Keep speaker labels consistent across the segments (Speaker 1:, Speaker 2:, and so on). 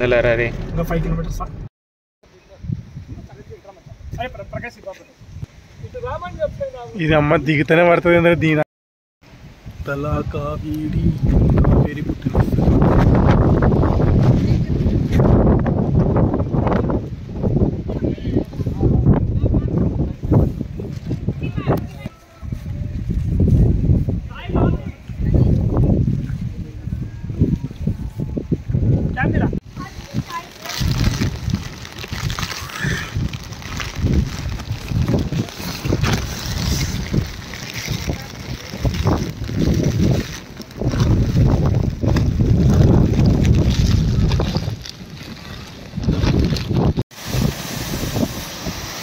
Speaker 1: ನೆಲ್ಲ ಬರಾರೆ
Speaker 2: 5 ಕಿಲೋಮೀಟರ್
Speaker 3: ಇದು ರಾಮಣ್ಣ ಜೊತೆ ನಾವು
Speaker 2: ಇದು ದೀನ. ತಲಕಾ ಬೀಡಿ ಆ ಮೇರಿ ಪುಟ್ಟಿ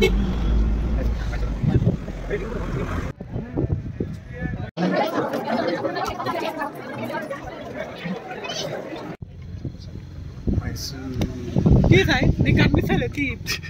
Speaker 2: Hier
Speaker 3: rein, den kann mich verletzt.